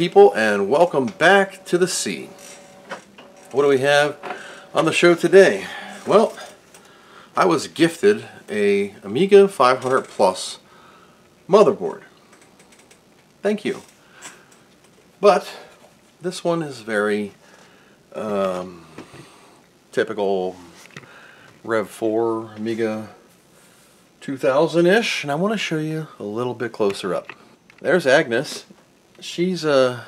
People and welcome back to the sea. What do we have on the show today? Well, I was gifted a Amiga 500 Plus motherboard. Thank you. But this one is very um, typical Rev 4 Amiga 2000-ish and I want to show you a little bit closer up. There's Agnus. She's uh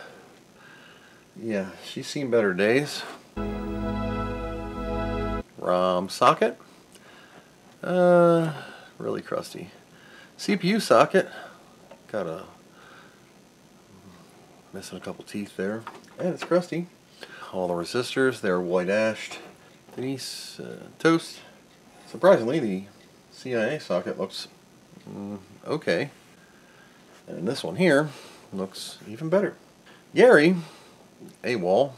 yeah, she's seen better days. ROM socket. Uh really crusty. CPU socket. Got a missing a couple teeth there. And it's crusty. All the resistors, they're white ashed. Denise uh, toast. Surprisingly, the CIA socket looks mm, okay. And this one here looks even better. Gary, AWOL,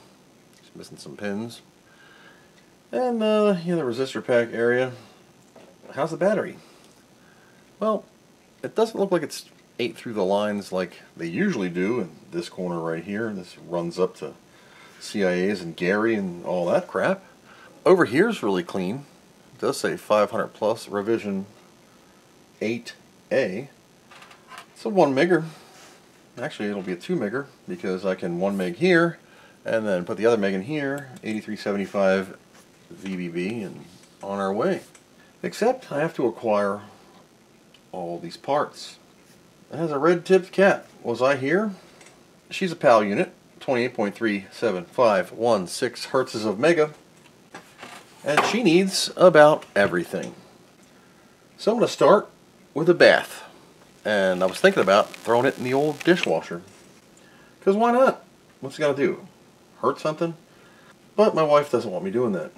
he's missing some pins. And uh, yeah, the resistor pack area. How's the battery? Well, it doesn't look like it's ate through the lines like they usually do in this corner right here. This runs up to CIAs and Gary and all that crap. Over here is really clean. It does say 500 plus revision 8A. It's a 1 megger. Actually, it'll be a 2 megger because I can 1 meg here and then put the other meg in here, 8375 VBB, and on our way. Except I have to acquire all these parts. It has a red tipped cap. Was I here? She's a PAL unit, 28.37516 hertz of mega. And she needs about everything. So I'm going to start with a bath. And I was thinking about throwing it in the old dishwasher. Because why not? What's it going to do? Hurt something? But my wife doesn't want me doing that.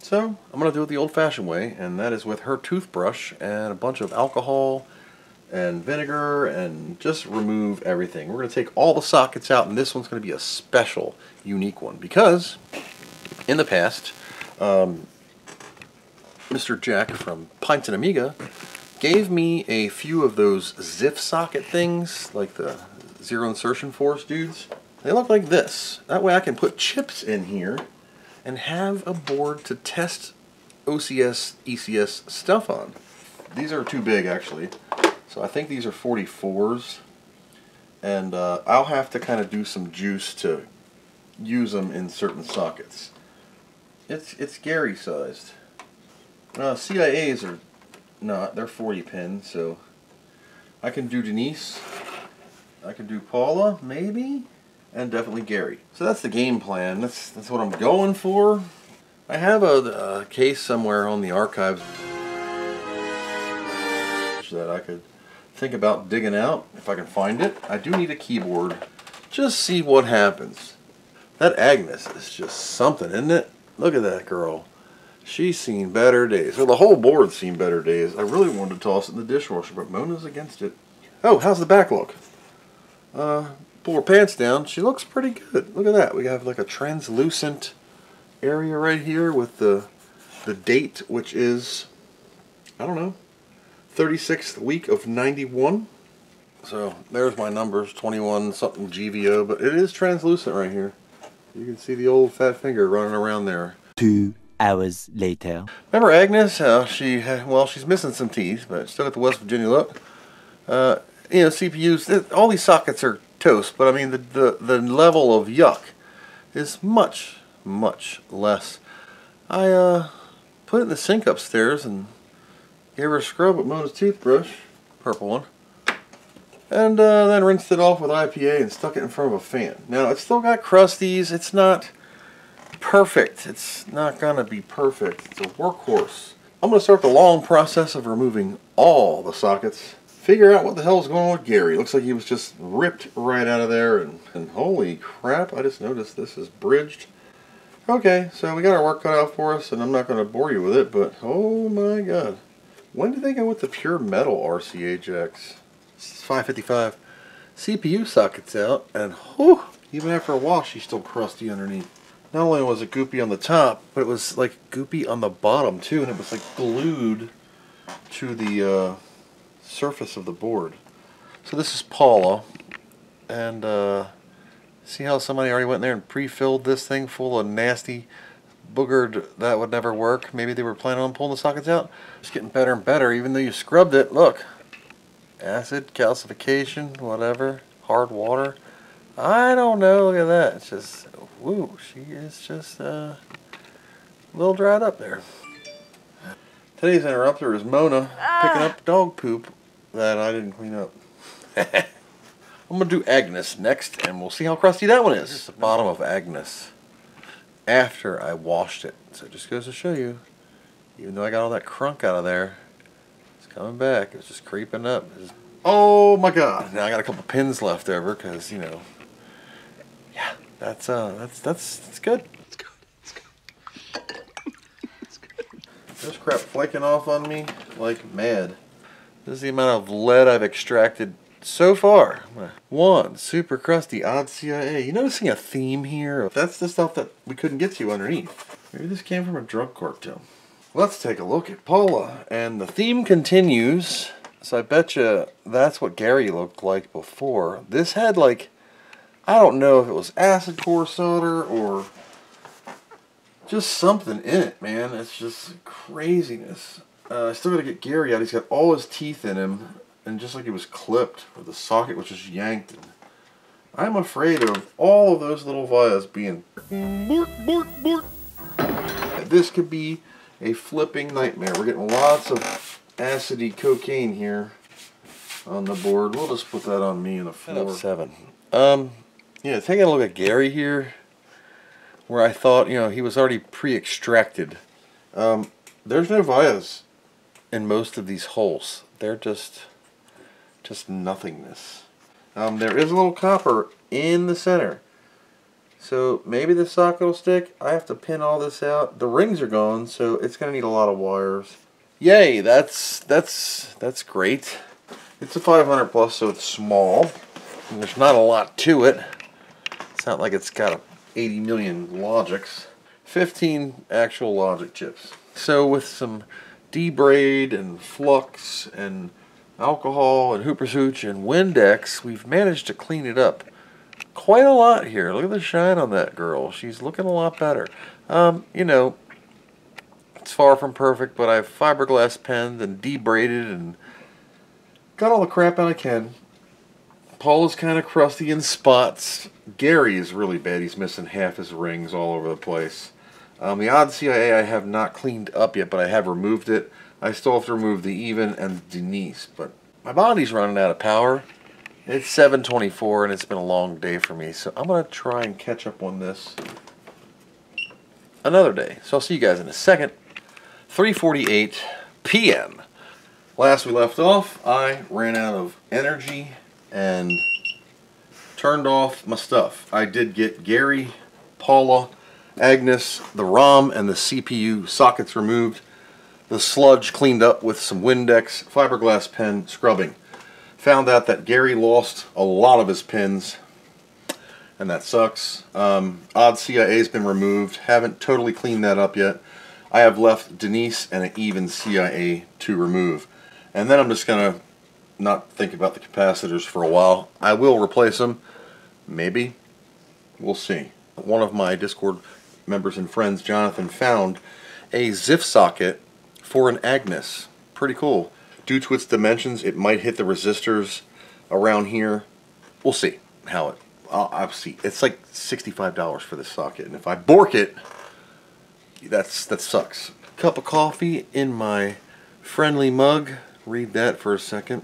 So I'm going to do it the old-fashioned way, and that is with her toothbrush and a bunch of alcohol and vinegar and just remove everything. We're going to take all the sockets out, and this one's going to be a special, unique one because in the past, um, Mr. Jack from Pints and Amiga gave me a few of those ZIF socket things, like the zero insertion force dudes. They look like this. That way I can put chips in here and have a board to test OCS, ECS stuff on. These are too big actually. So I think these are 44s. And uh, I'll have to kind of do some juice to use them in certain sockets. It's, it's Gary sized. Uh, CIAs are not. They're 40 pin, so I can do Denise. I can do Paula, maybe, and definitely Gary. So that's the game plan. That's that's what I'm going for. I have a, a case somewhere on the archives that I could think about digging out if I can find it. I do need a keyboard. Just see what happens. That Agnus is just something, isn't it? Look at that girl. She's seen better days. Well, the whole board's seen better days. I really wanted to toss it in the dishwasher, but Mona's against it. Oh, how's the back look? Uh, pull her pants down. She looks pretty good. Look at that. We have like a translucent area right here with the the date, which is, I don't know, 36th week of 91. So there's my numbers, 21 something GVO, but it is translucent right here. You can see the old fat finger running around there. Two hours later. Remember Agnus? How she well, she's missing some teeth, but still got the West Virginia look. Uh, you know, CPUs, all these sockets are toast, but I mean, the, the, the level of yuck is much, much less. I uh, put it in the sink upstairs and gave her a scrub with Mona's toothbrush, purple one, and uh, then rinsed it off with IPA and stuck it in front of a fan. Now, it's still got crusties. It's not perfect. It's not going to be perfect. It's a workhorse. I'm going to start the long process of removing all the sockets. Figure out what the hell is going on with Gary. Looks like he was just ripped right out of there. And, and holy crap, I just noticed this is bridged. Okay, so we got our work cut out for us, and I'm not going to bore you with it, but oh my god. When did they go with the pure metal jacks? 555. CPU sockets out, and whew, even after a while, she's still crusty underneath. Not only was it goopy on the top, but it was like goopy on the bottom too, and it was like glued to the uh, surface of the board. So this is Paula, and uh, see how somebody already went there and pre-filled this thing full of nasty boogered that would never work. Maybe they were planning on pulling the sockets out. It's getting better and better even though you scrubbed it. Look, acid, calcification, whatever, hard water. I don't know. Look at that. It's just, woo, she is just uh, a little dried up there. Today's interrupter is Mona picking up dog poop that I didn't clean up. I'm going to do Agnus next, and we'll see how crusty that one is. This is the bottom of Agnus after I washed it. So it just goes to show you, even though I got all that crunk out of there, it's coming back. It's just creeping up. It's, oh my god. Now I got a couple pins left over because, you know, yeah, that's, uh, that's, that's, that's good. It's good. It's good. It's good. This crap flaking off on me like mad. This is the amount of lead I've extracted so far. One, super crusty, odd CIA. You noticing a theme here? That's the stuff that we couldn't get to underneath. Maybe this came from a drug court Let's take a look at Paula. And the theme continues. So I bet you that's what Gary looked like before. This had like, I don't know if it was acid core solder or just something in it, man. It's just craziness. Uh, I still got to get Gary out. He's got all his teeth in him and just like he was clipped, or the socket which was just yanked. And I'm afraid of all of those little vias being bork, bork, bork. This could be a flipping nightmare. We're getting lots of acidy cocaine here on the board. We'll just put that on me in the floor. Seven. Um, yeah, taking a look at Gary here, where I thought, you know, he was already pre-extracted. Um, there's no vias in most of these holes. They're just just nothingness. Um, there is a little copper in the center. So maybe the socket will stick. I have to pin all this out. The rings are gone, so it's going to need a lot of wires. Yay, that's that's that's great. It's a 500 plus, so it's small. And there's not a lot to it. Not like it's got 80 million logics. 15 actual logic chips. So with some D-braid and flux and alcohol and Hooper's Hooch and Windex, we've managed to clean it up quite a lot here. Look at the shine on that girl. She's looking a lot better. Um, you know, it's far from perfect, but I've fiberglass penned and debraided and got all the crap out I can. Paul is kind of crusty in spots. Gary is really bad. He's missing half his rings all over the place. Um, the odd CIA I have not cleaned up yet, but I have removed it. I still have to remove the even and Denise, but my body's running out of power. It's 7.24 and it's been a long day for me, so I'm going to try and catch up on this another day. So I'll see you guys in a second. 3.48 p.m. Last we left off, I ran out of energy and turned off my stuff. I did get Gary, Paula, Agnus, the ROM, and the CPU sockets removed the sludge cleaned up with some Windex fiberglass pen scrubbing. Found out that Gary lost a lot of his pins, and that sucks. Um, odd CIA's been removed. Haven't totally cleaned that up yet. I have left Denise and an even CIA to remove. And then I'm just going to not think about the capacitors for a while. I will replace them. Maybe. We'll see. One of my Discord members and friends, Jonathan, found a ZIF socket for an Agnus. Pretty cool. Due to its dimensions, it might hit the resistors around here. We'll see how it. I'll, I'll see. It's like sixty-five dollars for this socket, and if I bork it, that's that sucks. Cup of coffee in my friendly mug. Read that for a second.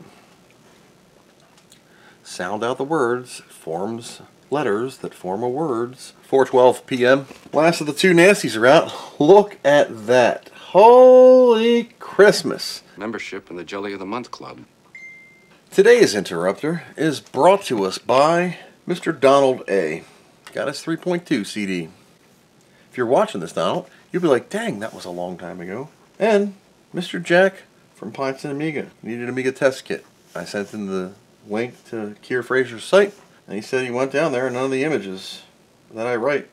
Sound out the words. Forms letters that form a words. 4:12 p.m. Last of the two nasties are out. Look at that. Holy Christmas! Membership in the Jelly of the Month Club. Today's interrupter is brought to us by Mr. Donald A. Got his 3.2 CD. If you're watching this, Donald, you'll be like, dang, that was a long time ago. And Mr. Jack from Pints and Amiga needed an Amiga test kit. I sent him the link to Keir Fraser's site, and he said he went down there and none of the images that I write.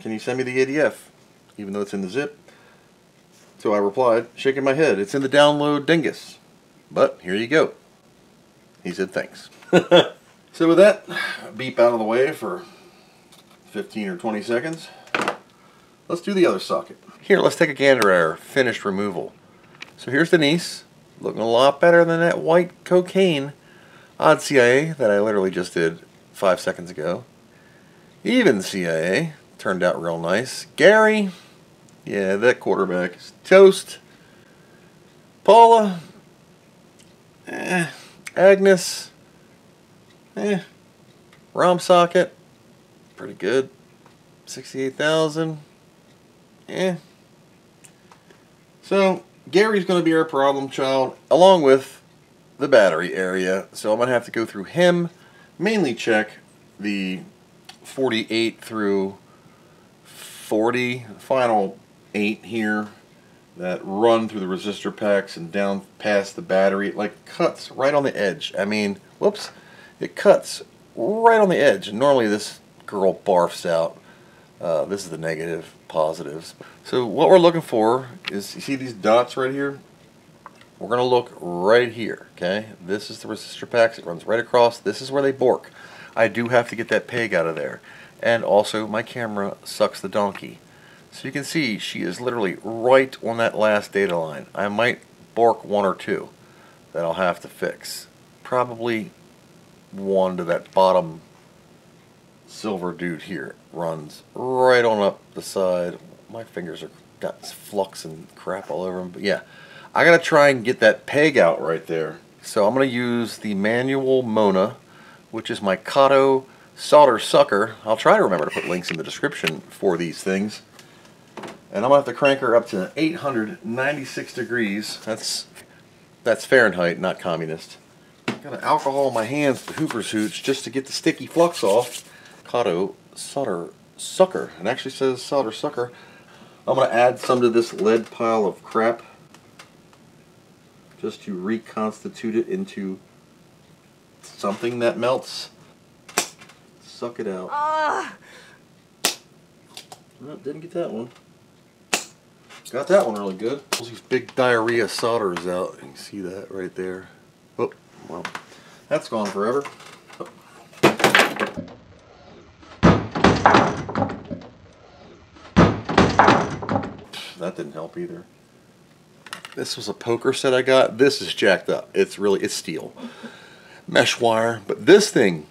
Can you send me the ADF? Even though it's in the zip. So I replied, shaking my head, it's in the download dingus. But here you go. He said thanks. So with that beep out of the way for 15 or 20 seconds, let's do the other socket. Here, let's take a gander at our finished removal. So here's Denise, looking a lot better than that white cocaine odd CIA that I literally just did five seconds ago. Even CIA turned out real nice. Gary, yeah, that quarterback is toast. Paula, eh. Agnus, eh. ROM socket, pretty good. 68,000, eh. So, Gary's going to be our problem child, along with the battery area. So I'm going to have to go through him, mainly check the 48 through 40, final 8 here that run through the resistor packs and down past the battery. It like cuts right on the edge. I mean, whoops, it cuts right on the edge. Normally this girl barfs out. Uh, this is the negative, positives. So what we're looking for is, you see these dots right here? We're going to look right here, okay? This is the resistor packs. It runs right across. This is where they bork. I do have to get that peg out of there. And also, my camera sucks the donkey. So you can see she is literally right on that last data line. I might bork one or two that I'll have to fix. Probably one to that bottom silver dude here. Runs right on up the side. My fingers are got flux and crap all over them. But yeah, I gotta try and get that peg out right there. So I'm gonna use the manual Mona, which is my Kotto solder sucker. I'll try to remember to put links in the description for these things. And I'm gonna have to crank her up to 896 degrees. That's that's Fahrenheit, not communist. Got an alcohol in my hands, the Hooper's Hooch, just to get the sticky flux off. Kotto solder sucker. It actually says solder sucker. I'm gonna add some to this lead pile of crap just to reconstitute it into something that melts. Suck it out. Oh, didn't get that one. Got that one really good. These big diarrhea solders out. You can see that right there. Oh, well, that's gone forever. Oh. That didn't help either. This was a poker set I got. This is jacked up. It's really, it's steel. Mesh wire. But this thing,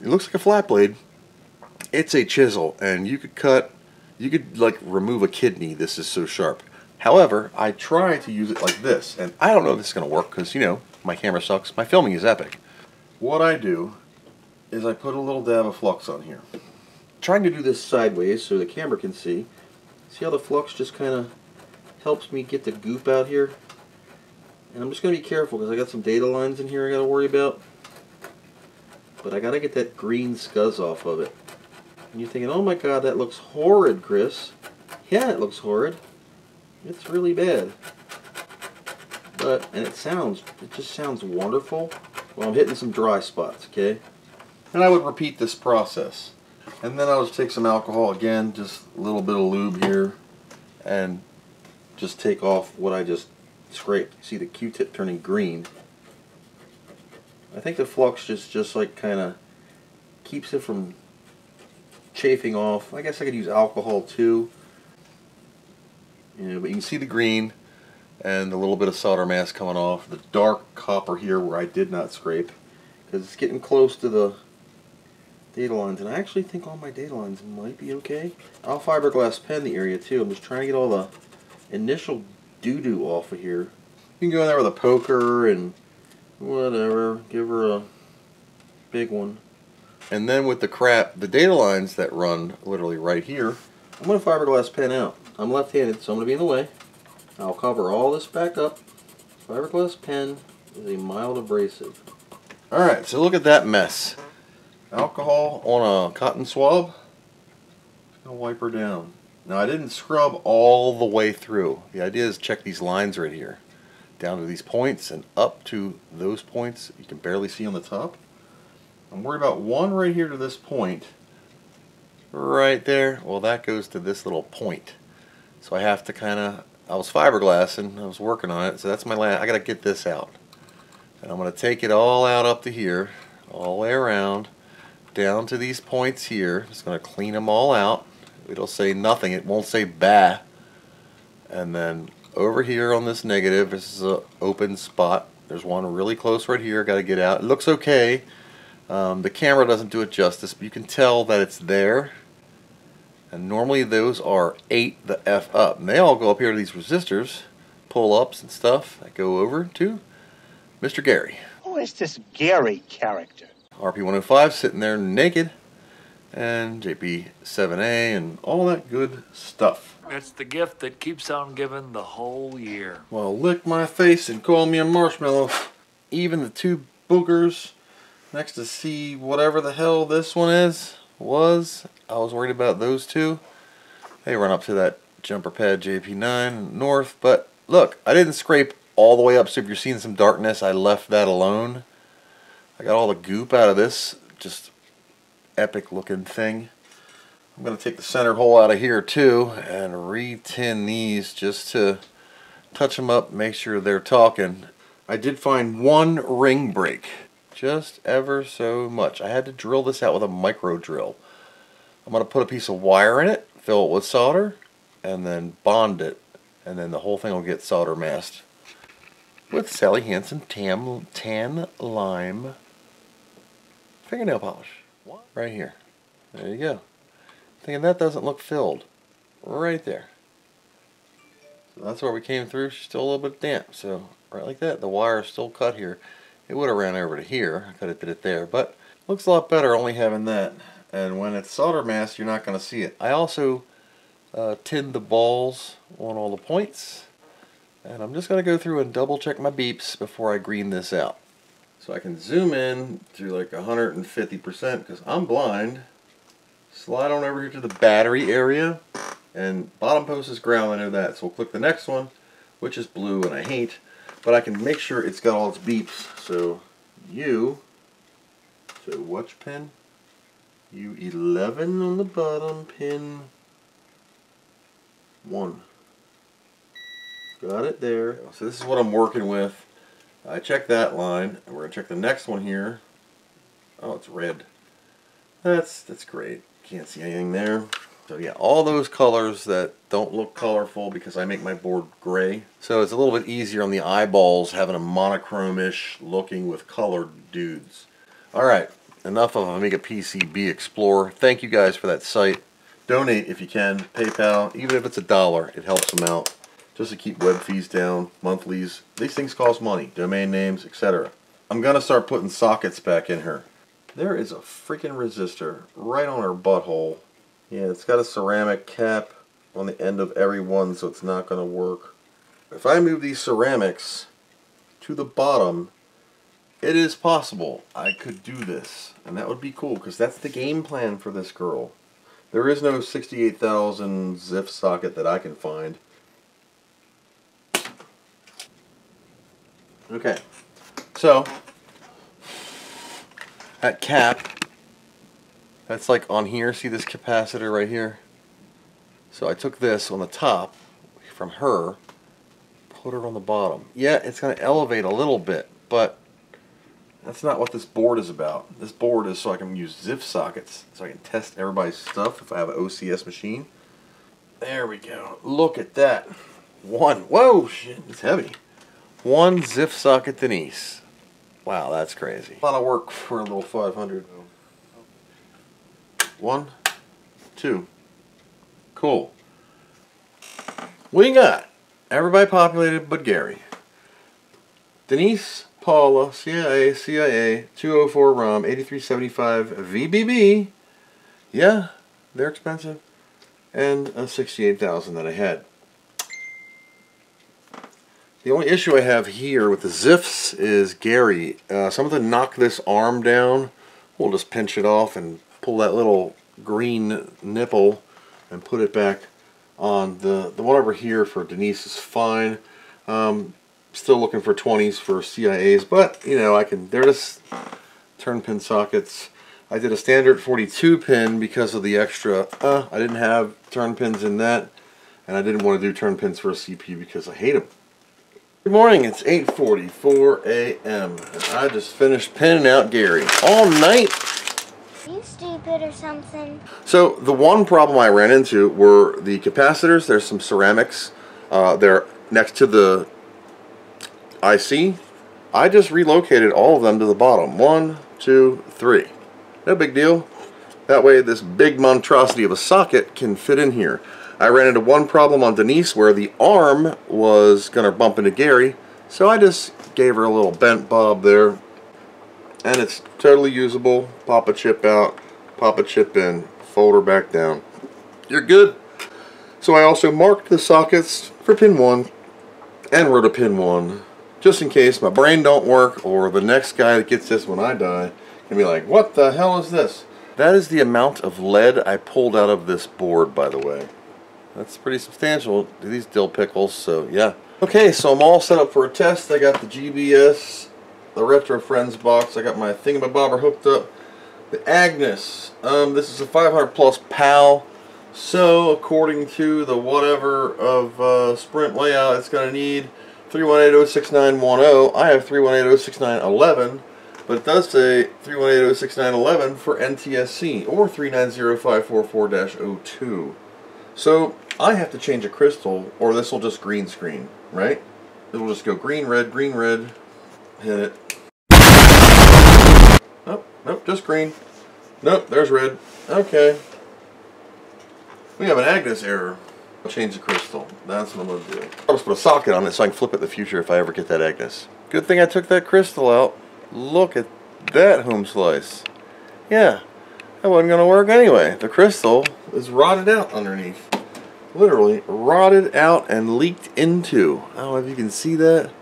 it looks like a flat blade. It's a chisel. And you could cut, you could like remove a kidney. This is so sharp. However, I try to use it like this. And I don't know if this is going to work because, you know, my camera sucks. My filming is epic. What I do is I put a little dab of flux on here. Trying to do this sideways so the camera can see. See how the flux just kind of helps me get the goop out here. And I'm just going to be careful because I got some data lines in here I got to worry about. But I got to get that green scuzz off of it. And you're thinking, oh my god, that looks horrid, Chris. Yeah, it looks horrid. It's really bad. But, and it sounds, it just sounds wonderful. Well, I'm hitting some dry spots, okay? And I would repeat this process. And then I'll just take some alcohol again, just a little bit of lube here, and just take off what I just scraped. See the Q-tip turning green. I think the flux just, just like kind of keeps it from chafing off. I guess I could use alcohol too. You know, but you can see the green and a little bit of solder mask coming off. The dark copper here where I did not scrape because it's getting close to the data lines and I actually think all my data lines might be okay. I'll fiberglass pen the area too. I'm just trying to get all the initial doo-doo off of here. You can go in there with a poker and whatever, give her a big one. And then with the crap, the data lines that run literally right here, I'm going to fiberglass pen out. I'm left-handed, so I'm going to be in the way. I'll cover all this back up. Fiberglass pen is a mild abrasive. Alright, so look at that mess. Alcohol on a cotton swab. Going to wipe her down. Now I didn't scrub all the way through. The idea is check these lines right here. Down to these points and up to those points you can barely see on the top. I'm worried about one right here to this point. Right there. Well that goes to this little point. So I have to kind of, I was fiberglassing, I was working on it, so that's my last, I got to get this out. And I'm going to take it all out up to here. all the way around down to these points here. Just going to clean them all out. It'll say nothing. It won't say bah. And then over here on this negative, this is an open spot. There's one really close right here. Got to get out. It looks okay. Um, the camera doesn't do it justice, but you can tell that it's there. And normally those are 8 the F up. And they all go up here to these resistors, pull-ups and stuff that go over to Mr. Gary. Who is this Gary character? RP105 sitting there naked. And JP7A and all that good stuff. It's the gift that keeps on giving the whole year. Well, lick my face and call me a marshmallow. Even the two boogers next to see whatever the hell this one is, was, I was worried about those two. They run up to that jumper pad JP9 north, but look, I didn't scrape all the way up, so if you're seeing some darkness, I left that alone. I got all the goop out of this, just epic looking thing. I'm going to take the center hole out of here too and re-tin these just to touch them up, make sure they're talking. I did find one ring break, just ever so much. I had to drill this out with a micro drill. I'm going to put a piece of wire in it, fill it with solder, and then bond it. And then the whole thing will get solder masked with Sally Hansen Tam, Tan Lime fingernail polish. Right here. There you go. Thinking that doesn't look filled. Right there. So that's where we came through. She's still a little bit damp. So right like that. The wire is still cut here. It would have ran over to here. I could have did it there. But looks a lot better only having that. And when it's solder masked, you're not going to see it. I also uh, tinned the balls on all the points. And I'm just going to go through and double check my beeps before I green this out. So I can zoom in to like 150% because I'm blind. Slide on over here to the battery area. And bottom post is ground, I know that. So we'll click the next one, which is blue and I hate. But I can make sure it's got all its beeps. So U, so watch pin? U11 on the bottom, pin 1. Got it there. So this is what I'm working with. I checked that line, and we're going to check the next one here. Oh, it's red. That's, that's great. Can't see anything there. So yeah, all those colors that don't look colorful because I make my board gray. So it's a little bit easier on the eyeballs having a monochrome-ish looking with colored dudes. Alright, enough of Amiga PCB Explorer. Thank you guys for that site. Donate if you can. PayPal, even if it's a dollar, it helps them out just to keep web fees down, monthlies. These things cost money, domain names, etc. I'm going to start putting sockets back in her. There is a freaking resistor right on her butthole. Yeah, it's got a ceramic cap on the end of every one, so it's not going to work. If I move these ceramics to the bottom, it is possible I could do this. And that would be cool, because that's the game plan for this girl. There is no 68,000 ZIF socket that I can find. Okay, so that cap, that's like on here, see this capacitor right here? So I took this on the top from her, put it on the bottom. Yeah, it's going to elevate a little bit, but that's not what this board is about. This board is so I can use ZIF sockets, so I can test everybody's stuff if I have an OCS machine. There we go. Look at that. One. Whoa, shit, it's heavy. One ZIF socket Denise. Wow, that's crazy. A lot of work for a little 500. One, two. Cool. We got everybody populated but Gary. Denise, Paula, CIA, CIA, 204 ROM, 8375 VBB. Yeah, they're expensive. And a 68,000 that I had. The only issue I have here with the ZIFs is Gary. Uh, something to knock this arm down. We'll just pinch it off and pull that little green nipple and put it back on. The, the one over here for Denise is fine. Um, still looking for 20s for CIAs, but you know, I can, they're just turn pin sockets. I did a standard 42 pin because of the extra, uh, I didn't have turn pins in that, and I didn't want to do turn pins for a CPU because I hate them. Good morning, it's 8.44 a.m. I just finished pinning out Gary all night. Are you stupid or something? So the one problem I ran into were the capacitors. There's some ceramics. Uh, they're next to the IC. I just relocated all of them to the bottom. One, two, three. No big deal. That way this big monstrosity of a socket can fit in here. I ran into one problem on Denise where the arm was going to bump into Gary. So I just gave her a little bent bob there. And it's totally usable. Pop a chip out, pop a chip in, fold her back down. You're good. So I also marked the sockets for pin 1 and wrote a pin 1 just in case my brain don't work or the next guy that gets this when I die can be like, what the hell is this? That is the amount of lead I pulled out of this board, by the way. That's pretty substantial, these dill pickles, so yeah. Okay, so I'm all set up for a test. I got the GBS, the Retro Friends box, I got my thingamabobber hooked up. The Agnus, um, this is a 500 plus PAL. So, according to the whatever of uh, Sprint layout, it's going to need 318-06910. I have 318-06911, but it does say 318-06911 for NTSC or 390544-02. So I have to change a crystal, or this will just green screen, right? It will just go green, red, green, red. Hit it. Nope, nope, just green. Nope, there's red. Okay. We have an Agnus error. I'll change the crystal. That's what I'm going to do. I'll just put a socket on it so I can flip it in the future if I ever get that Agnus. Good thing I took that crystal out. Look at that home slice. Yeah, that wasn't going to work anyway. The crystal is rotted out underneath. Literally rotted out and leaked into. I don't know if you can see that.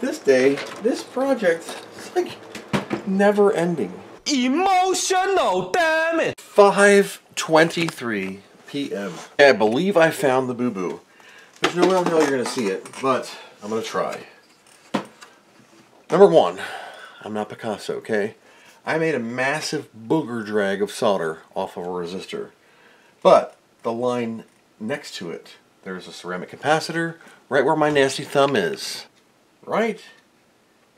This day, this project is like never ending. Emotional, damn it! 5.23 p.m. I believe I found the boo-boo. There's no way in hell you're going to see it, but I'm going to try. Number one, I'm not Picasso, okay? I made a massive booger drag of solder off of a resistor. But the line next to it, there's a ceramic capacitor right where my nasty thumb is. Right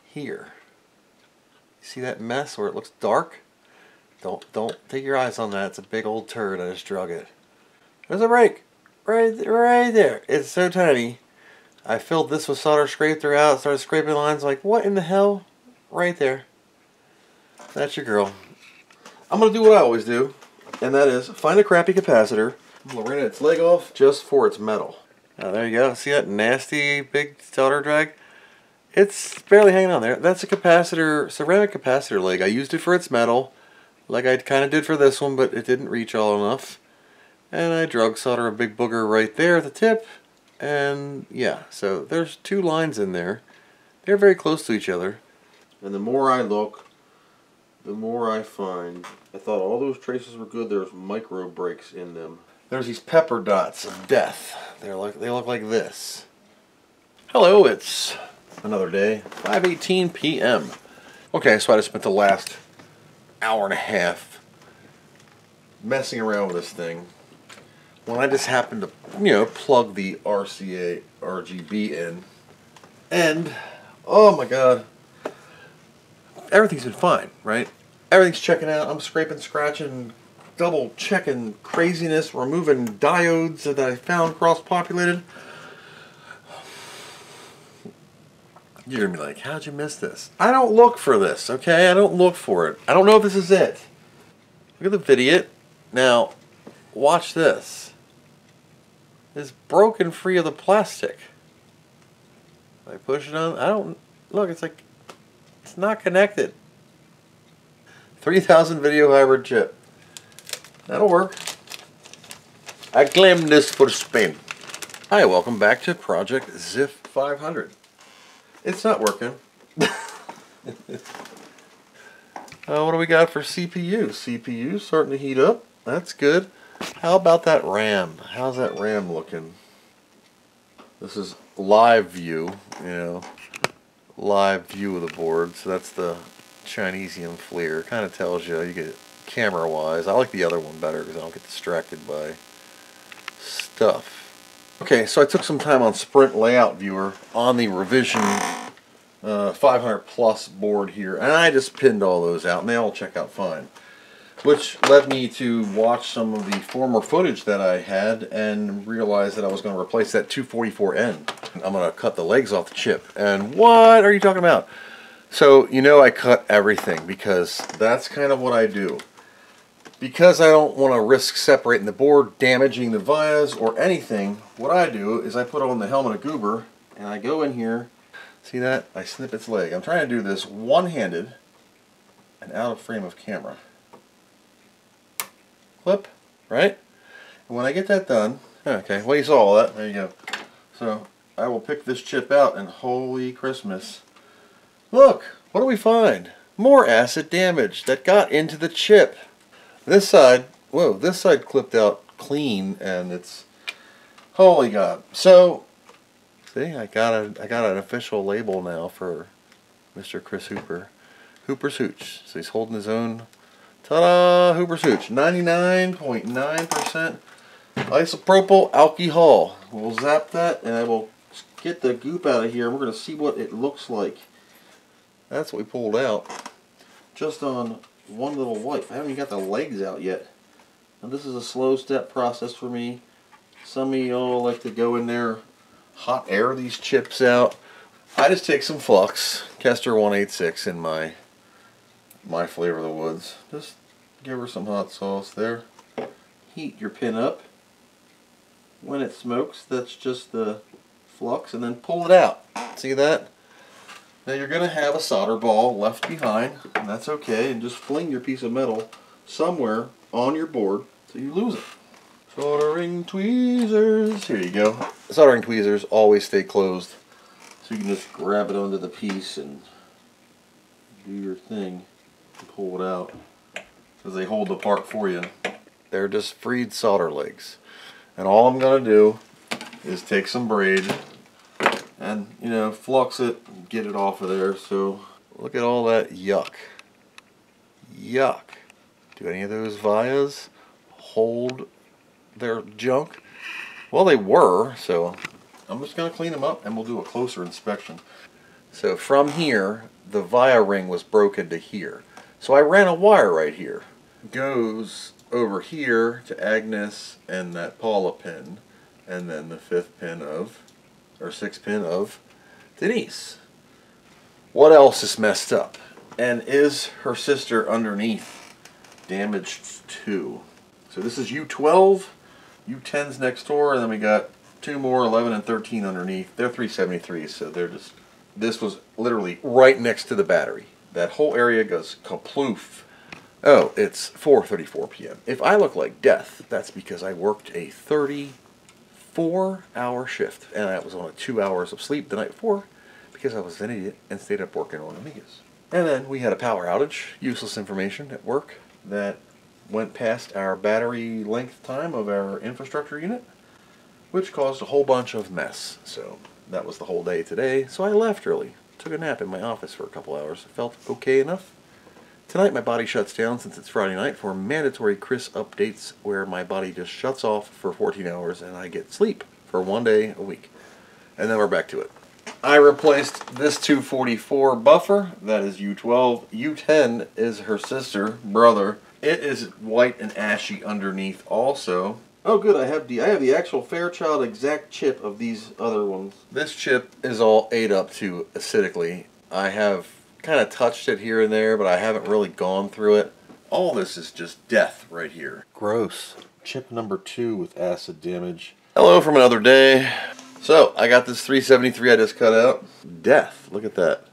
here. See that mess where it looks dark? Don't don't take your eyes on that. It's a big old turd. I just drug it. There's a break. Right right there. It's so tiny. I filled this with solder, scraped her out, started scraping lines like what in the hell? Right there. That's your girl. I'm gonna do what I always do, and that is find a crappy capacitor. I'm gonna its leg off just for its metal. Now there you go. See that nasty big solder drag? It's barely hanging on there. That's a capacitor, ceramic capacitor leg. I used it for its metal, like I kind of did for this one, but it didn't reach all enough. And I drug solder a big booger right there at the tip. And yeah, so there's two lines in there. They're very close to each other. And the more I look, the more I find. I thought all those traces were good. There's micro breaks in them. There's these pepper dots of death. They're like they look like this. Hello, it's another day. 5:18 p.m. Okay, so I just spent the last hour and a half messing around with this thing. When I just happened to, you know, plug the RCA RGB in, and oh my god, everything's been fine, right? Everything's checking out. I'm scraping, scratching, double checking craziness, removing diodes that I found cross populated. You're gonna be like, how'd you miss this? I don't look for this, okay? I don't look for it. I don't know if this is it. Look at the video. Now, watch this. It's broken free of the plastic. I push it on. I don't look. It's like it's not connected. 3000 video hybrid chip. That'll work. I claim this for spin. Hi, welcome back to Project ZIF 500. It's not working. uh, what do we got for CPU? CPU starting to heat up. That's good. How about that RAM? How's that RAM looking? This is live view, you know, live view of the board. So that's the Chinesium FLIR. Kind of tells you, you get camera wise. I like the other one better because I don't get distracted by stuff. Okay, so I took some time on Sprint Layout Viewer on the revision uh, 500 plus board here, and I just pinned all those out, and they all check out fine. Which led me to watch some of the former footage that I had and realize that I was going to replace that 244N. I'm going to cut the legs off the chip. And what are you talking about? So, you know I cut everything because that's kind of what I do. Because I don't want to risk separating the board, damaging the vias, or anything, what I do is I put on the helmet of Goober, and I go in here, see that? I snip its leg. I'm trying to do this one-handed and out of frame of camera. Clip, right? And when I get that done, okay, well you saw all that, there you go. So, I will pick this chip out, and holy Christmas, look, what do we find? More acid damage that got into the chip. This side, whoa, this side clipped out clean and it's, holy God. So, see, I got a, I got an official label now for Mr. Chris Hooper. Hooper's Hooch. So he's holding his own, ta-da, Hooper's Hooch. 99.9% isopropyl alcohol. We'll zap that and I will get the goop out of here. We're going to see what it looks like. That's what we pulled out. Just on one little wipe. I haven't even got the legs out yet. And this is a slow step process for me. Some of y'all like to go in there, hot air these chips out. I just take some flux, Kester 186 in my my flavor of the woods. Just give her some hot sauce there. Heat your pin up. When it smokes, that's just the flux, and then pull it out. See that? Now you're going to have a solder ball left behind, and that's okay, and just fling your piece of metal somewhere on your board so you lose it. Soldering tweezers. Here you go. Soldering tweezers always stay closed, so you can just grab it onto the piece and do your thing and pull it out because they hold the part for you. They're just freed solder legs. And all I'm going to do is take some braid and you know flux it get it off of there. So look at all that yuck. Yuck. Do any of those vias hold their junk? Well they were so I'm just gonna clean them up and we'll do a closer inspection. So from here the via ring was broken to here. So I ran a wire right here. Goes over here to Agnus and that Paula pin and then the fifth pin of or six pin of Denise. What else is messed up? And is her sister underneath damaged too? So this is U12, U10's next door, and then we got two more, 11 and 13 underneath. They're 373, so they're just, this was literally right next to the battery. That whole area goes kaploof. Oh, it's 4.34 p.m. If I look like death, that's because I worked a 30 four hour shift and I was on two hours of sleep the night before because I was an idiot and stayed up working on Amigas. And then we had a power outage, useless information at work that went past our battery length time of our infrastructure unit, which caused a whole bunch of mess. So that was the whole day today. So I left early, took a nap in my office for a couple hours. Felt okay enough. Tonight my body shuts down since it's Friday night for mandatory Chris updates where my body just shuts off for 14 hours and I get sleep for one day a week. And then we're back to it. I replaced this 244 buffer, that is U12. U10 is her sister, brother. It is white and ashy underneath also. Oh good, I have the I have the actual Fairchild exact chip of these other ones. This chip is all ate up too acidically. I have kind of touched it here and there, but I haven't really gone through it. All this is just death right here. Gross. Chip number two with acid damage. Hello from another day. So, I got this 373 I just cut out. Death. Look at that.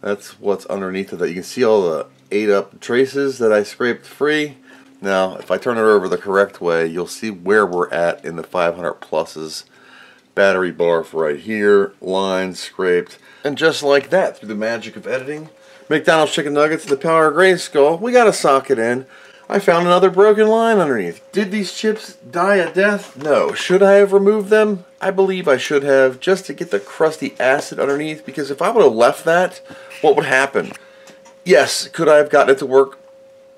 That's what's underneath of that. You can see all the ate up traces that I scraped free. Now, if I turn it over the correct way, you'll see where we're at in the 500 pluses. Battery barf right here, line scraped. And just like that, through the magic of editing, McDonald's chicken nuggets, the power of Grayskull, we got a socket in. I found another broken line underneath. Did these chips die a death? No. Should I have removed them? I believe I should have, just to get the crusty acid underneath, because if I would have left that, what would happen? Yes, could I have gotten it to work?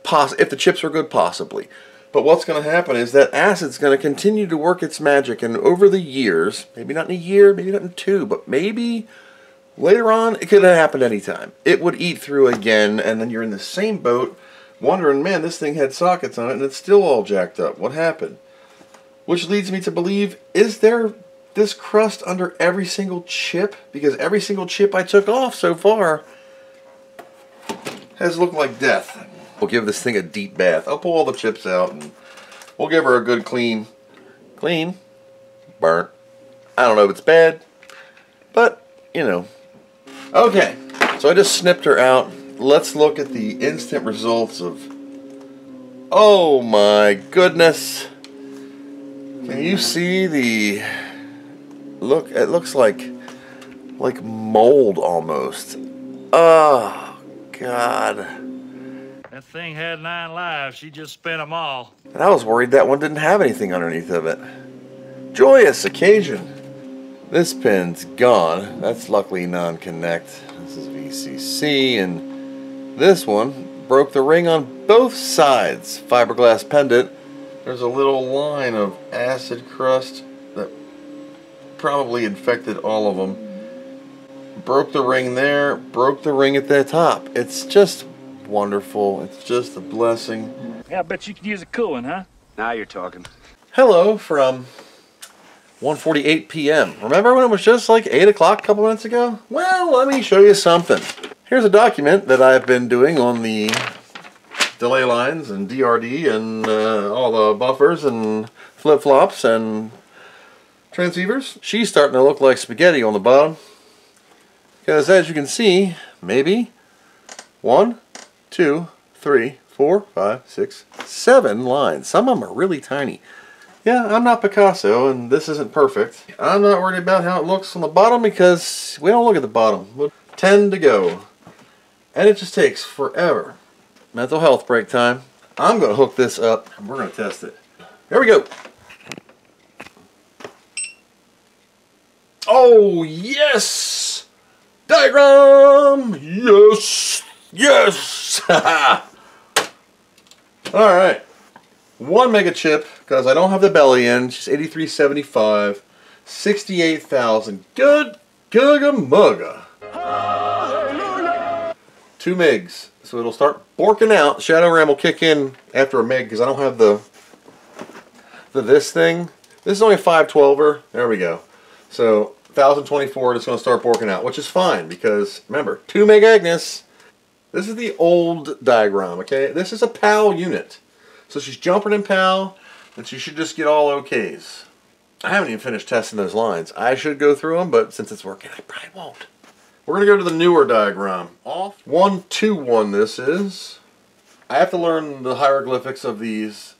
Poss if the chips were good, possibly. But what's going to happen is that acid's going to continue to work its magic, and over the years, maybe not in a year, maybe not in two, but maybe later on, it could have happened anytime. It would eat through again, and then you're in the same boat, wondering, man, this thing had sockets on it, and it's still all jacked up. What happened? Which leads me to believe, is there this crust under every single chip? Because every single chip I took off so far has looked like death. We'll give this thing a deep bath. I'll pull all the chips out and we'll give her a good clean, clean, burnt. I don't know if it's bad, but you know. Okay, so I just snipped her out. Let's look at the instant results of. Oh my goodness! Can you see the look? It looks like like mold almost. Oh God! That thing had nine lives. She just spent them all. And I was worried that one didn't have anything underneath of it. Joyous occasion. This pin's gone. That's luckily non-connect. This is VCC, and this one broke the ring on both sides. Fiberglass pendant. There's a little line of acid crust that probably infected all of them. Broke the ring there, broke the ring at the top. It's just wonderful. It's just a blessing. Yeah, I bet you could use a cooling, huh? Now you're talking. Hello from 1:48 p.m. Remember when it was just like 8 o'clock a couple minutes ago? Well, let me show you something. Here's a document that I've been doing on the delay lines and DRD and uh, all the buffers and flip-flops and transceivers. She's starting to look like spaghetti on the bottom. Because as you can see, maybe one, two, three, four, five, six, seven lines. Some of them are really tiny. Yeah, I'm not Picasso, and this isn't perfect. I'm not worried about how it looks on the bottom because we don't look at the bottom. 10 to go. And it just takes forever. Mental health break time. I'm going to hook this up, and we're going to test it. Here we go. Oh, yes! DiagROM! Yes! Yes! Alright. One mega chip, because I don't have the belly in, She's 8375. 68,000. Good gugga mugga. Two megs. So it'll start borking out. Shadow Ram will kick in after a meg because I don't have the the this thing. This is only a 512er. There we go. So 1024 it's going to start borking out, which is fine because remember, 2 meg Agnus. This is the old DiagROM, okay? This is a PAL unit. So she's jumping in PAL, and she should just get all OKs. I haven't even finished testing those lines. I should go through them, but since it's working, I probably won't. We're going to go to the newer DiagROM. Off. 121 this is. I have to learn the hieroglyphics of these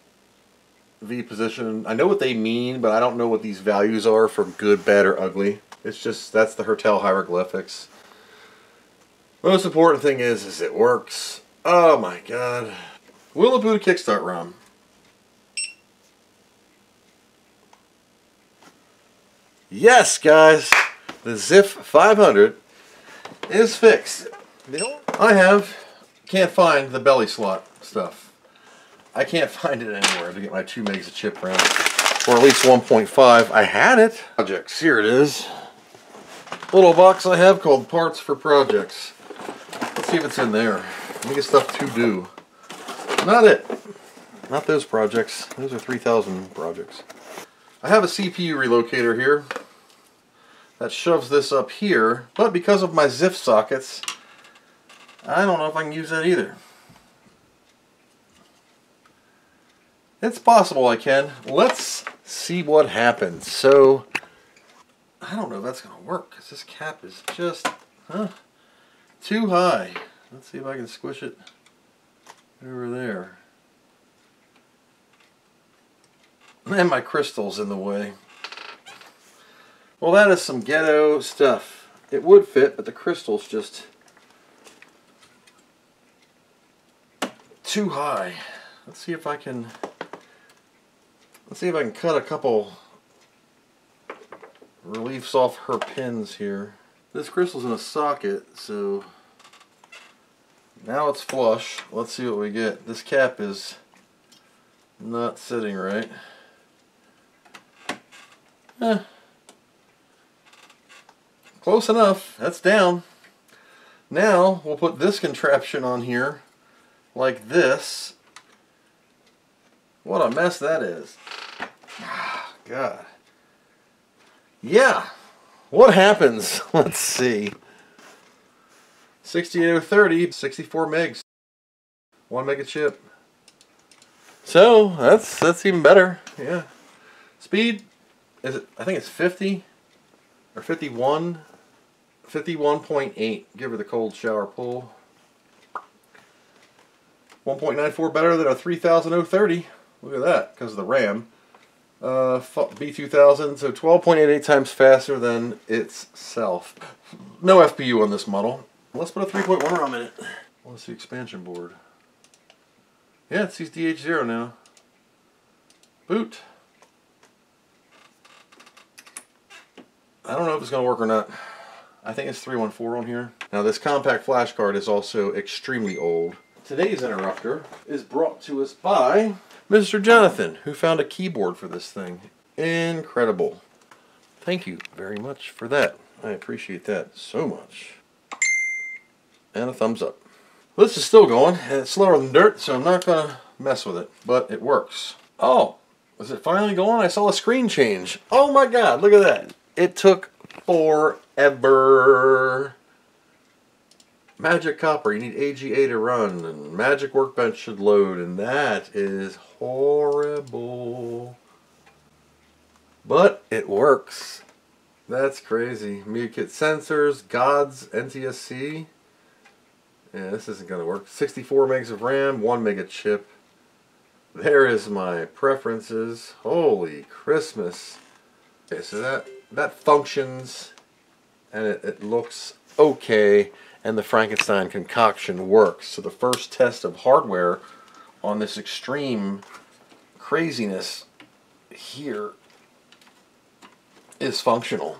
V position. I know what they mean, but I don't know what these values are for good, bad, or ugly. It's just, that's the Hertell hieroglyphics. Most important thing is, is it works. Oh my god. Willa Buddha Kickstart ROM. Yes, guys. The ZIF 500 is fixed. I have, can't find the belly slot stuff. I can't find it anywhere to get my 2 megs of chip RAM. Or at least 1.5. I had it. Projects. Here it is. Little box I have called Parts for Projects. See if it's in there. Let me get stuff to do. Not it. Not those projects. Those are 3,000 projects. I have a CPU relocator here that shoves this up here, but because of my ZIF sockets, I don't know if I can use that either. It's possible I can. Let's see what happens. So, I don't know if that's going to work because this cap is just huh, too high. Let's see if I can squish it over there. And my crystal's in the way. Well, that is some ghetto stuff. It would fit, but the crystal's just too high. Let's see if I can let's see if I can cut a couple reliefs off her pins here. This crystal's in a socket, so now it's flush. Let's see what we get. This cap is not sitting right. Eh. Close enough. That's down. Now we'll put this contraption on here like this. What a mess that is. God. Yeah. What happens? Let's see. 68030, 64 megs. One mega chip. So that's that's even better. Yeah. Speed is it I think it's 50 or 51 51.8 give her the cold shower pull 1.94 better than a 3030 look at that because of the RAM uh, B2000 so 12.88 times faster than itself no FPU on this model let's put a 3.1 ROM in it what's the expansion board yeah it sees DH0 now boot I don't know if it's going to work or not. I think it's 314 on here. Now this compact flash card is also extremely old. Today's interrupter is brought to us by Mr. Jonathan, who found a keyboard for this thing. Incredible. Thank you very much for that. I appreciate that so much. And a thumbs up. This is still going, and it's slower than dirt, so I'm not going to mess with it, but it works. Oh, is it finally going? I saw a screen change. Oh my god, look at that. It took forever. Magic Copper, you need AGA to run, and Magic Workbench should load, and that is horrible. But it works. That's crazy. MediaKit sensors, Gods, NTSC. Yeah, this isn't going to work. 64 megs of RAM, 1 mega chip. There is my preferences. Holy Christmas. Okay, so that that functions and it, it looks okay and the Frankenstein concoction works. So the first test of hardware on this extreme craziness here is functional.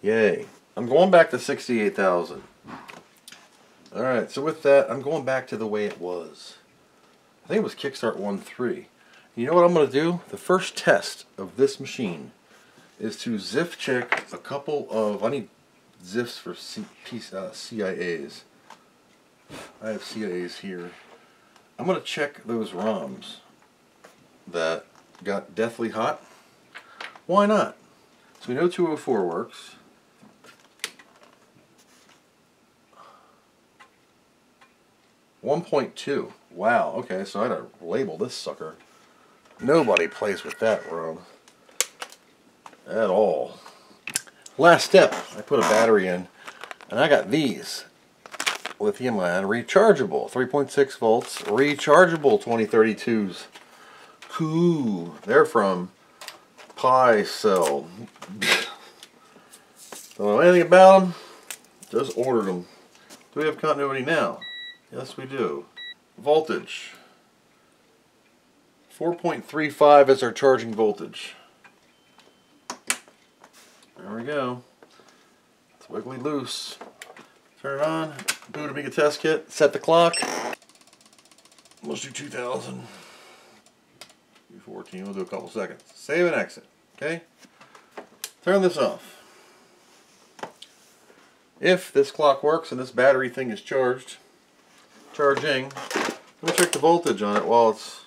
Yay. I'm going back to 68,000. Alright, so with that, I'm going back to the way it was. I think it was Kickstart 1.3. You know what I'm going to do? The first test of this machine is to ZIF check a couple of, I need ZIFs for uh, CIAs. I have CIAs here. I'm going to check those ROMs that got deathly hot. Why not? So we know 204 works. One point two. Wow. Okay, so I had to label this sucker. Nobody plays with that ROM at all. Last step, I put a battery in, and I got these lithium ion rechargeable 3.6 volts rechargeable 2032s. Cool. They're from Pi Cell. Don't know anything about them. Just ordered them. Do we have continuity now? Yes, we do. Voltage. 4.35 is our charging voltage. There we go. It's wiggly loose. Turn it on. Boot Amiga test kit. Set the clock. Let's do 2000. 214. We'll do a couple seconds. Save and exit. Okay? Turn this off. If this clock works and this battery thing is charged, charging, let me check the voltage on it while it's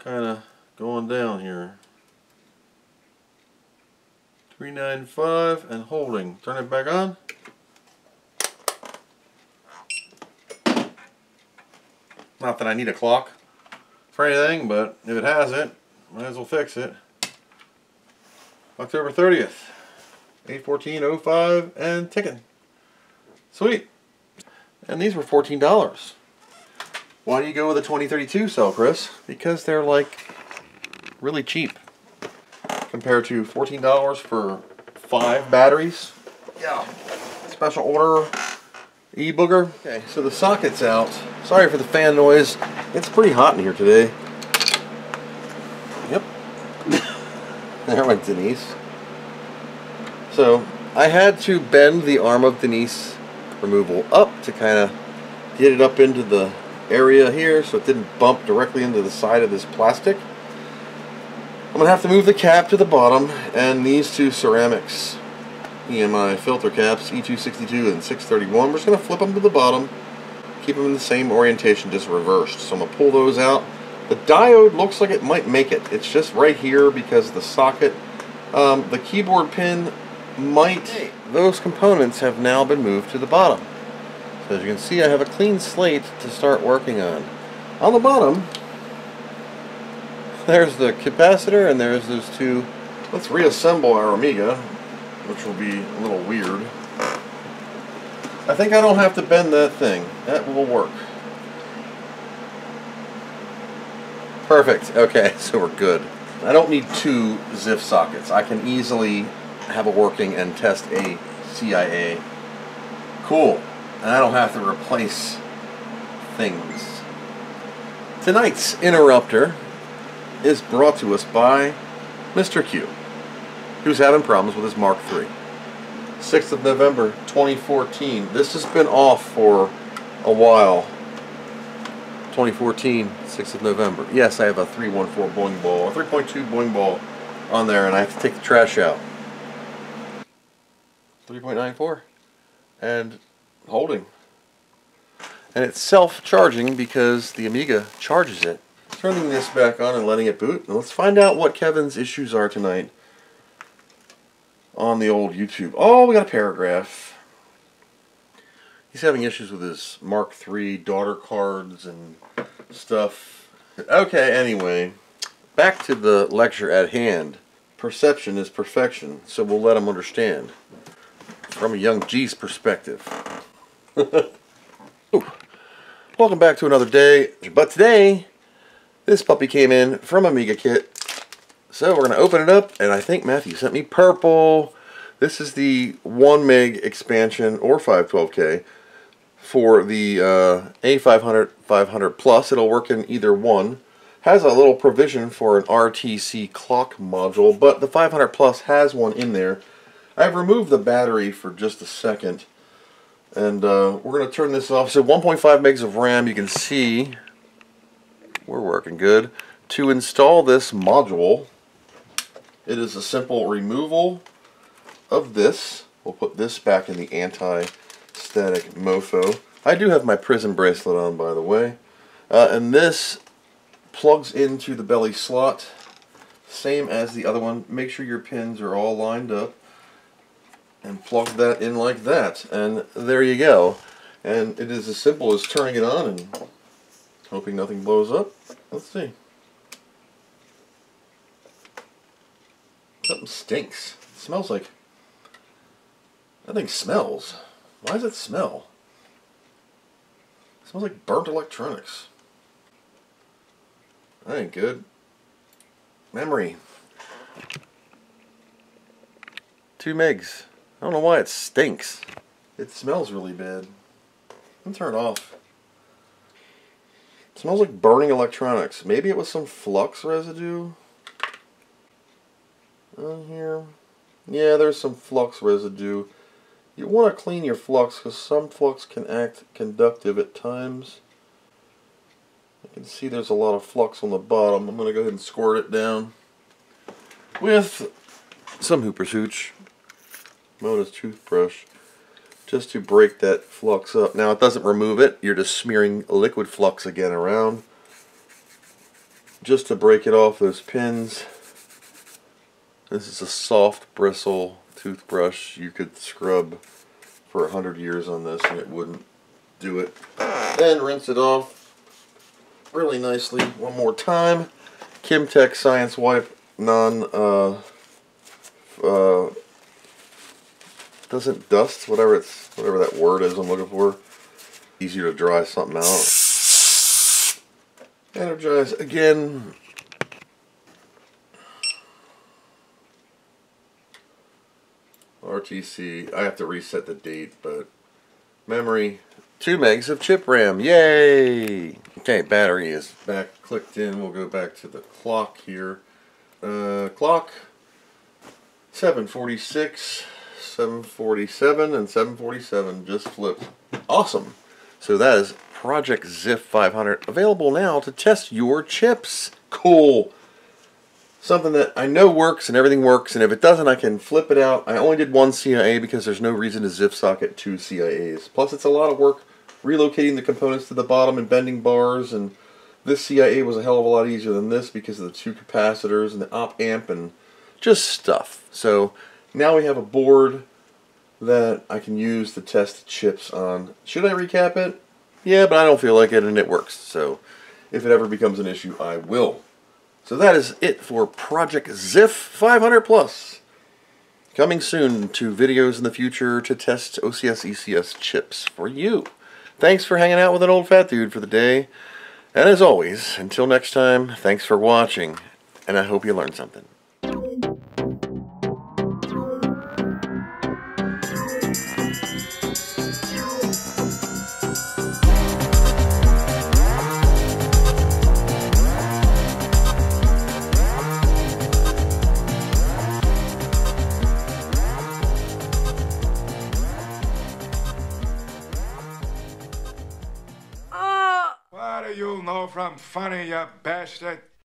kind of going down here. 395 and holding. Turn it back on. Not that I need a clock for anything, but if it has it, might as well fix it. October 30th, 814.05 and ticking. Sweet. And these were $14. Why do you go with a 2032 cell, Chris? Because they're like really cheap compared to $14 for five batteries. Yeah. Special order e-booger. Okay, so the socket's out. Sorry for the fan noise. It's pretty hot in here today. Yep. there went Denise. So, I had to bend the arm of Denise removal up to kind of get it up into the area here so it didn't bump directly into the side of this plastic. I'm going to have to move the cap to the bottom and these two ceramics EMI filter caps, E262 and 631. We're just going to flip them to the bottom, keep them in the same orientation, just reversed. So I'm going to pull those out. The diode looks like it might make it. It's just right here because the socket. Um, the keyboard pin might. Those components have now been moved to the bottom. So as you can see, I have a clean slate to start working on. On the bottom, there's the capacitor and there's those two. Let's reassemble our Amiga, which will be a little weird. I think I don't have to bend that thing. That will work. Perfect. Okay, so we're good. I don't need two ZIF sockets. I can easily have a working and test a CIA. Cool. And I don't have to replace things. Tonight's interrupter is brought to us by Mr. Q, who's having problems with his Mark III. 6th of November 2014. This has been off for a while. 2014, 6th of November. Yes, I have a 314 Boing Ball, a 3.2 Boing Ball on there, and I have to take the trash out. 3.94 and holding. And it's self-charging because the Amiga charges it. Turning this back on and letting it boot. And let's find out what Kevin's issues are tonight on the old YouTube. Oh, we got a paragraph. He's having issues with his Mark III daughter cards and stuff. Okay, anyway, back to the lecture at hand. Perception is perfection, so we'll let him understand. From a young G's perspective. Welcome back to another day. But today, this puppy came in from AmigaKit. So we're going to open it up, and I think Matthew sent me purple. This is the 1 meg expansion, or 512K, for the uh, A500 500 Plus. It'll work in either one. Has a little provision for an RTC clock module, but the 500 Plus has one in there. I've removed the battery for just a second, and uh, we're going to turn this off. So 1.5 megs of RAM, you can see we're working good. To install this module, it is a simple removal of this. We'll put this back in the anti-static mofo. I do have my prison bracelet on, by the way. Uh, and this plugs into the belly slot, same as the other one. Make sure your pins are all lined up and plug that in like that. And there you go. And it is as simple as turning it on and hoping nothing blows up. Let's see. Something stinks. It smells like... That thing smells. Why does it smell? It smells like burnt electronics. That ain't good. Memory. Two megs. I don't know why it stinks. It smells really bad. Let me turn it off. It smells like burning electronics. Maybe it was some flux residue on here. Yeah, there's some flux residue. You want to clean your flux because some flux can act conductive at times. I can see there's a lot of flux on the bottom. I'm going to go ahead and squirt it down with some Hooper's Hooch, Mona's toothbrush, just to break that flux up. Now it doesn't remove it, you're just smearing liquid flux again around just to break it off those pins. This is a soft bristle toothbrush. You could scrub for a hundred years on this and it wouldn't do it. Then rinse it off really nicely one more time. Kimtech Science Wipe non uh, uh, doesn't dust whatever it's whatever that word is I'm looking for. Easier to dry something out. Energize again. RTC. I have to reset the date, but memory 2 megs of chip RAM. Yay! Okay, battery is back clicked in. We'll go back to the clock here. Uh, clock 746, 747, and 747 just flipped. Awesome. So that is Project ZIF 500 available now to test your chips. Cool. Something that I know works and everything works, and if it doesn't, I can flip it out. I only did one CIA because there's no reason to ZIF socket two CIAs. Plus, it's a lot of work relocating the components to the bottom and bending bars, and this CIA was a hell of a lot easier than this because of the two capacitors and the op amp and just stuff. So now we have a board that I can use to test the chips on. Should I recap it? Yeah, but I don't feel like it and it works. So if it ever becomes an issue, I will. So that is it for Project ZIF 500 Plus. Coming soon to videos in the future to test OCS ECS chips for you. Thanks for hanging out with an old fat dude for the day. And as always, until next time, thanks for watching, and I hope you learned something. Funny, you bastard?